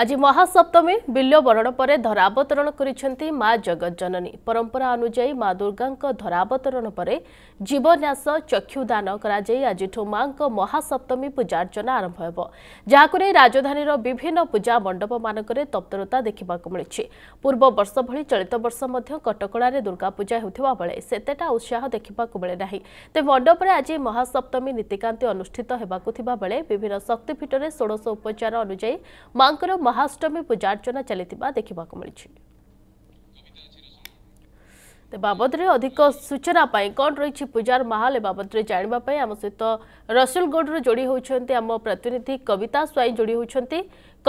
আজি মহাসপ্তমী বিল্যবরণ পরে ধরাবতরণ করেছেন মা জগজ্জননী পরম্পরা অনুযায়ী মা দুর্গাঙ্ক ধরাবতরণ পরে জীবন্যাস চক্ষুদান করাযাই আজিঠু মাঙ্ক মহাসপ্তমী পূজার্চনা আরম্ভ ହେବ ଯାହାକୁ ନେଇ ରାଜଧାନୀର ବିଭିନ୍ନ ପୂଜା ମଣ୍ଡପମାନଙ୍କରେ ତତ୍ପରତା ଦେଖିବାକୁ ମିଳିଛି ପୂର୍ବ ବର୍ଷ ଭଳି ଚଳିତ ବର୍ଷ ମଧ୍ୟ କଟକଣାରେ ଦୁର୍ଗାପୂଜା ହେଉଥିବା ବେଳେ ସେତେଟା ଉତ୍ସାହ ଦେଖିବାକୁ ମିଳେ ନାହିଁ ତେବେ ମଣ୍ଡପରେ ଆଜି ମହାସପ୍ତମୀ ନୀତିକାନ୍ତି ଅନୁଷ୍ଠିତ ହେବାକୁ ଥିବା ବେଳେ ବିଭିନ୍ନ ଶକ୍ତିପୀଠରେ ଷୋଡ଼ଶ ଉପଚାର ଅନୁଯାୟୀ ମାଙ୍କର ମହାଷ୍ଟମୀ ପୂଜାର୍ଚ୍ଚନା ଚାଲିଥିବା ଦେଖିବାକୁ ମିଳିଛି ତେ ବାବଦରେ ଅଧିକ ସୂଚନା ପାଇଁ କ'ଣ ରହିଛି ପୂଜାର ମାହାଲ ଏ ବାବଦରେ ଜାଣିବା ପାଇଁ ଆମ ସହିତ ରସୁଲଗଡ଼ରୁ ଯୋଡ଼ି ହେଉଛନ୍ତି ଆମ ପ୍ରତିନିଧି କବିତା ସ୍ୱାଇଁ ଯୋଡ଼ି ହେଉଛନ୍ତି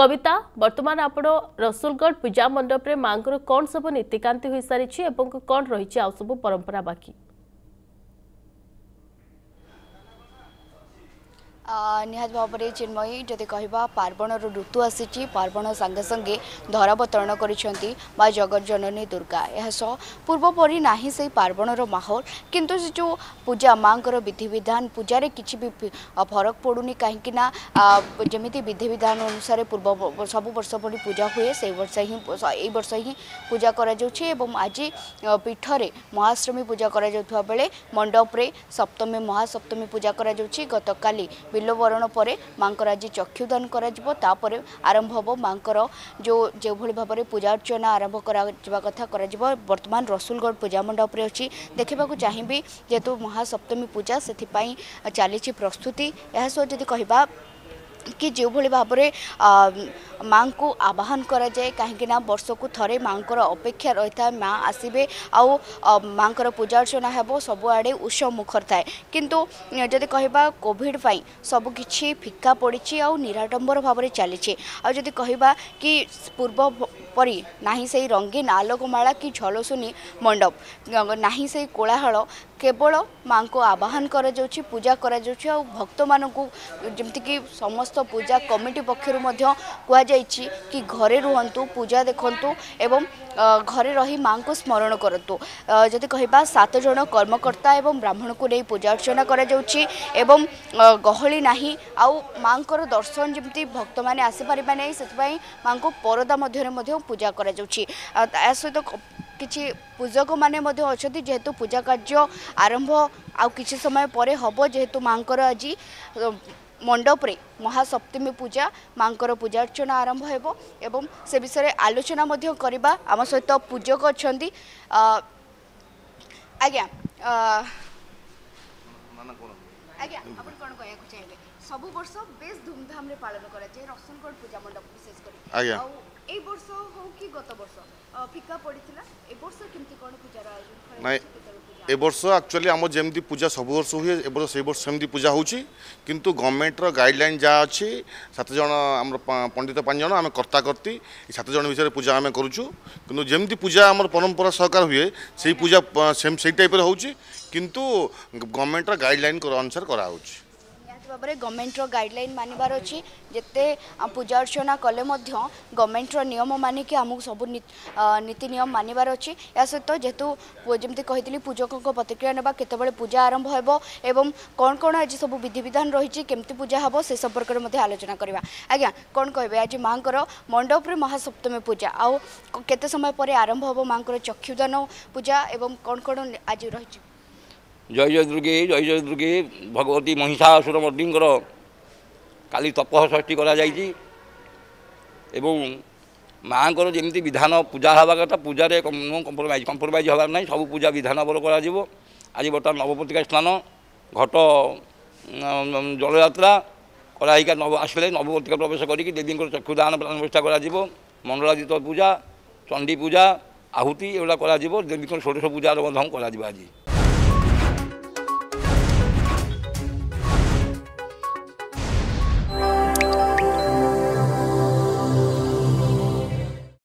କବିତା ବର୍ତ୍ତମାନ ଆପଣ ରସୁଲଗଡ଼ ପୂଜା ମଣ୍ଡପରେ ମାଙ୍କର କ'ଣ ସବୁ ନୀତିକାନ୍ତି ହୋଇସାରିଛି ଏବଂ କ'ଣ ରହିଛି ଆଉ ସବୁ ପରମ୍ପରା ବାକି ନିହାତି ଭାବରେ ଚିନ୍ମୟୀ ଯଦି କହିବା ପାର୍ବଣର ଋତୁ ଆସିଛି ପାର୍ବଣ ସାଙ୍ଗେ ସାଙ୍ଗେ ଧରାବତରଣ କରିଛନ୍ତି ବା ଜଗତଜନନୀ ଦୁର୍ଗା ଏହା ସହ ପୂର୍ବ ପରି ନାହିଁ ସେଇ ପାର୍ବଣର ମାହୋଲ କିନ୍ତୁ ସେ ଯେଉଁ ପୂଜା ମାଆଙ୍କର ବିଧିବିଧାନ ପୂଜାରେ କିଛି ବି ଫରକ ପଡ଼ୁନି କାହିଁକିନା ଯେମିତି ବିଧିବିଧାନ ଅନୁସାରେ ପୂର୍ବ ସବୁ ବର୍ଷ ପରି ପୂଜା ହୁଏ ସେଇ ବର୍ଷ ହିଁ ଏଇ ବର୍ଷ ହିଁ ପୂଜା କରାଯାଉଛି ଏବଂ ଆଜି ପୀଠରେ ମହାଷ୍ଟମୀ ପୂଜା କରାଯାଉଥିବା ବେଳେ ମଣ୍ଡପରେ ସପ୍ତମୀ ମହାସପ୍ତମୀ ପୂଜା କରାଯାଉଛି ଗତକାଲି ବିଲବରଣ ପରେ ମାଙ୍କର ଆଜି ଚକ୍ଷୁଦାନ କରାଯିବ ତାପରେ ଆରମ୍ଭ ହେବ ମାଙ୍କର ଯେଉଁ ଯେଉଁଭଳି ଭାବରେ ପୂଜା ଅର୍ଚ୍ଚନା ଆରମ୍ଭ କରାଯିବା କଥା କରାଯିବ ବର୍ତ୍ତମାନ ରସୁଲଗଡ଼ ପୂଜା ମଣ୍ଡପରେ ଅଛି ଦେଖିବାକୁ ଚାହିଁବି ଯେହେତୁ ମହାସପ୍ତମୀ ପୂଜା ସେଥିପାଇଁ ଚାଲିଛି ପ୍ରସ୍ତୁତି ଏହା ସହ ଯଦି କହିବା କି ଯେଉଁଭଳି ଭାବରେ ମାଆଙ୍କୁ ଆବାହନ କରାଯାଏ କାହିଁକିନା ବର୍ଷକୁ ଥରେ ମାଆଙ୍କର ଅପେକ୍ଷା ରହିଥାଏ ମା ଆସିବେ ଆଉ ମାଆଙ୍କର ପୂଜା ଅର୍ଚ୍ଚନା ହେବ ସବୁଆଡ଼େ ଉତ୍ସବ ମୁଖର ଥାଏ କିନ୍ତୁ ଯଦି କହିବା କୋଭିଡ଼ ପାଇଁ ସବୁକିଛି ଫିକା ପଡ଼ିଛି ଆଉ ନିରାଡ଼ମ୍ବର ଭାବରେ ଚାଲିଛି ଆଉ ଯଦି କହିବା କି ପୂର୍ବ ପରି ନାହିଁ ସେଇ ରଙ୍ଗୀନ ଆଲୋକମାଳା କି ଝଲସୁନି ମଣ୍ଡପ ନାହିଁ ସେଇ କୋଳାହଳ কেবল মাঙ্কু আবাহন করা যাচ্ছে পূজা করা যাচ্ছে আর ভক্ত মানুষ কি সমস্ত পূজা কমিটি পক্ষর কুযাই কি ঘরে রুহতু পূজা দেখতু এবং ঘরে রহি মাঙ্কু স্মরণ করতু যদি কহবা সাতজন কর্মকর্তা এবং ব্রাহ্মণকে নিয়ে পূজা অর্চনা করা যাচ্ছে এবং গহলি না আউ দর্শন যেমি ভক্ত মানে আসিপারে না সেপাই মাঙ্কু পরদা মধ্যে পূজা করা যাচ্ছে তা সহ কিছু ପୂଜକ ମାନେ ମଧ୍ୟ ଅଛନ୍ତି ଯେହେତୁ ପୂଜା କାର୍ଯ୍ୟ ଆରମ୍ଭ ଆଉ କିଛି ସମୟ ପରେ ହେବ ଯେହେତୁ ମାଙ୍କର ଆଜି ମଣ୍ଡପରେ ମହାସପ୍ତମୀ ପୂଜା ମାଙ୍କର ପୂଜାର୍ଚ୍ଚନା ଆରମ୍ଭ ହେବ ଏବଂ ସେ ବିଷୟରେ ଆଲୋଚନା ମଧ୍ୟ କରିବା ଆମ ସହିତ ପୂଜକ ଅଛନ୍ତି ଆଜ୍ଞା ଆଜ୍ଞା ଆପଣ କ'ଣ କହିବାକୁ ଚାହିଁବେ ସବୁ ବର୍ଷ ବେଶ ଧୁମଧାମରେ ପାଳନ କରାଯାଏ ରସୁଲଗଡ଼ ପୂଜା ମଣ୍ଡପ ବିଶେଷ କରି ଆଉ ଏଇ ବର୍ଷ ହଉ କି ଗତ ବର୍ଷ ଫିକା ପଡ଼ିଥିଲା ଏ ବର୍ଷ କେମିତି କ'ଣ ପୂଜାର ଆୟୋଜନ କରାଯାଇଛି এ বর্ষ আকচুয়ালি আমার যেমি পূজা সবু বর্ষ হুয়ে এ বর্ষ সেই বর্ষ সেমি পূজা হচ্ছে কিন্তু গভর্নমেন্টর গাইডলাইন যা অছি সাতজন আমার পণ্ডিত পাঁচজন আমি কর্তা কর্তি এই সাতজন ভিতরে পূজা আমি করছু কিন্তু যেমি পূজা আমার পরম্পরা সহকার হুয়ে সেই পূজা সেই টাইপের হচ্ছে কিন্তু গভর্নমেন্টর গাইডলাইন অনুসার করা হচ্ছে ନିହାତି ଭାବରେ ଗଭର୍ଣ୍ଣମେଣ୍ଟର ଗାଇଡ଼ଲାଇନ୍ ମାନିବାର ଅଛି ଯେତେ ପୂଜା ଅର୍ଚ୍ଚନା କଲେ ମଧ୍ୟ ଗଭର୍ଣ୍ଣମେଣ୍ଟର ନିୟମ ମାନିକି ଆମକୁ ସବୁ ନୀତି ନିୟମ ମାନିବାର ଅଛି ଏହା ସହିତ ଯେହେତୁ ଯେମିତି କହିଥିଲି ପୂଜକଙ୍କ ପ୍ରତିକ୍ରିୟା ନେବା କେତେବେଳେ ପୂଜା ଆରମ୍ଭ ହେବ ଏବଂ କ'ଣ କ'ଣ ଆଜି ସବୁ ବିଧିବିଧାନ ରହିଛି କେମିତି ପୂଜା ହେବ ସେ ସମ୍ପର୍କରେ ମଧ୍ୟ ଆଲୋଚନା କରିବା ଆଜ୍ଞା କ'ଣ କହିବେ ଆଜି ମାଆଙ୍କର ମଣ୍ଡପରେ ମହାସପ୍ତମୀ ପୂଜା ଆଉ କେତେ ସମୟ ପରେ ଆରମ୍ଭ ହେବ ମାଆଙ୍କର ଚକ୍ଷୁଦାନ ପୂଜା ଏବଂ କ'ଣ କ'ଣ ଆଜି ରହିଛି জয় জয় দুর্গে জয় জয় দুর্গে ভগবতী মহিষাসুর মর্দীঙ্কর কালি তপষষ্ঠী করা যাইছি এবং মাঙ্কর যেমি বিধান পূজা হওয়ার কথা পূজার কম্প্রোমাইজ কম্প্রোমাইজ হওয়ার নাই সব পূজা বিধান উপর করা যাব আজ বর্তমান নবপত্রিকা স্নান ঘট জলযাত্রা কলাহিকা নব আসলে নবপত্রিকা প্রবেশ করি দেবী চক্ষু দান চক্ষুদান ব্যবস্থা করা যাব মণ্ডলাদিত পূজা চণ্ডী পূজা আহুতি এগুলো করা যাব দেবী ষোড়শ পূজা আরম্ভ করা যাব আজি